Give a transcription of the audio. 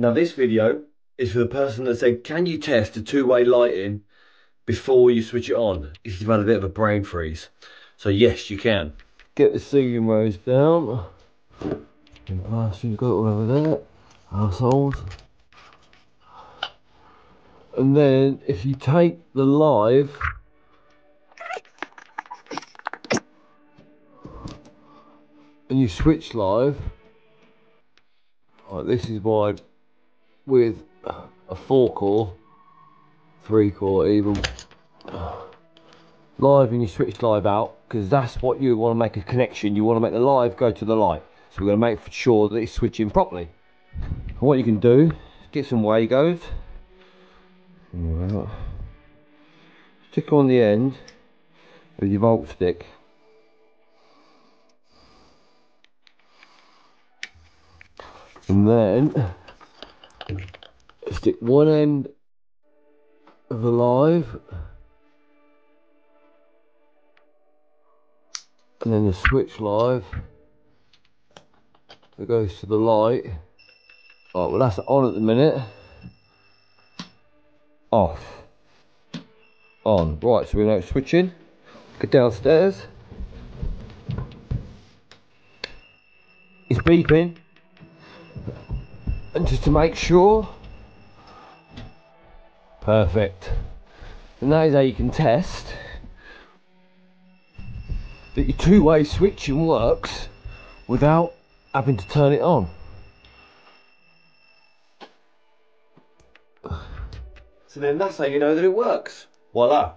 Now this video is for the person that said, can you test the two-way lighting before you switch it on? If you've had a bit of a brain freeze. So yes, you can. Get the ceiling rose down. And pass you got over there. Household. And then if you take the live and you switch live, like this is why with a four core, three core even, uh, live and you switch live out because that's what you want to make a connection. You want to make the live go to the light. So we're going to make sure that it's switching properly. And what you can do, get some Wagos. Stick on the end with your volt stick. And then stick one end of the live and then the switch live that goes to the light. Alright, well that's on at the minute. Off. On. Right, so we're now switching. Go downstairs. It's beeping and just to make sure perfect. And that is how you can test that your two-way switching works without having to turn it on. So then that's how you know that it works. Voila